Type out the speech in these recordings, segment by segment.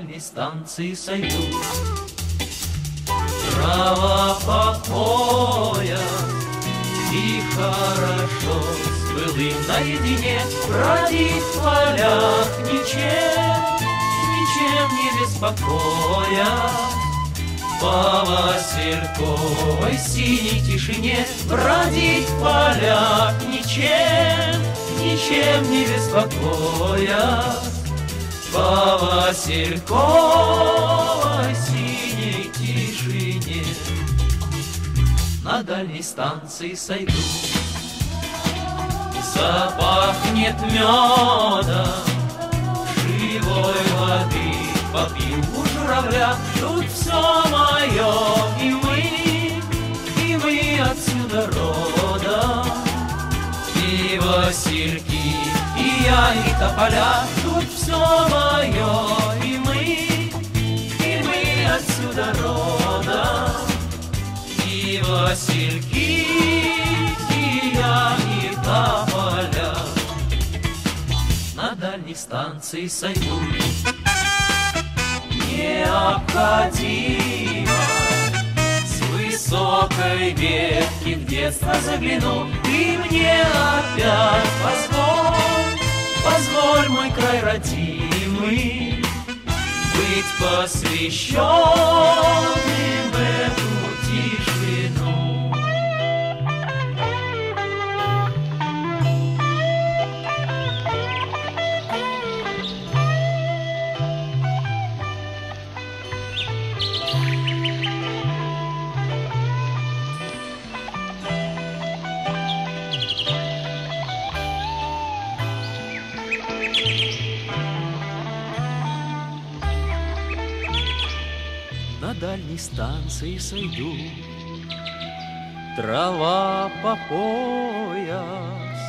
дальней станции сойду. Трава покоя, и хорошо с былым наедине Бродить в полях ничем, ничем не беспокоя. По Васильковой синей тишине Бродить в полях ничем, ничем не беспокоя. По Васильковой синей тишине. На дальней станции сойду. Запахнет медом Живой воды. Попью у журавля Тут все мое И мы, и мы отсюда родом. И Васильки, и я, и тополя Тут все мое И мы, и мы отсюда родом. И Васильки, и я, и тополя На дальней станции сойду Необходимо с высокой ветки в детство загляну. И мне опять позволь, позволь мой край родимый Быть посвященным дальней станции сойду. Трава по пояс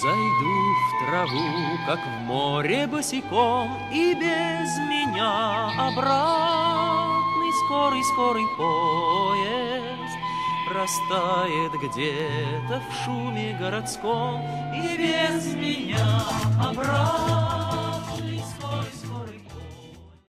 Зайду в траву, как в море босиком И без меня обратный скорый-скорый поезд Растает где-то в шуме городском И без меня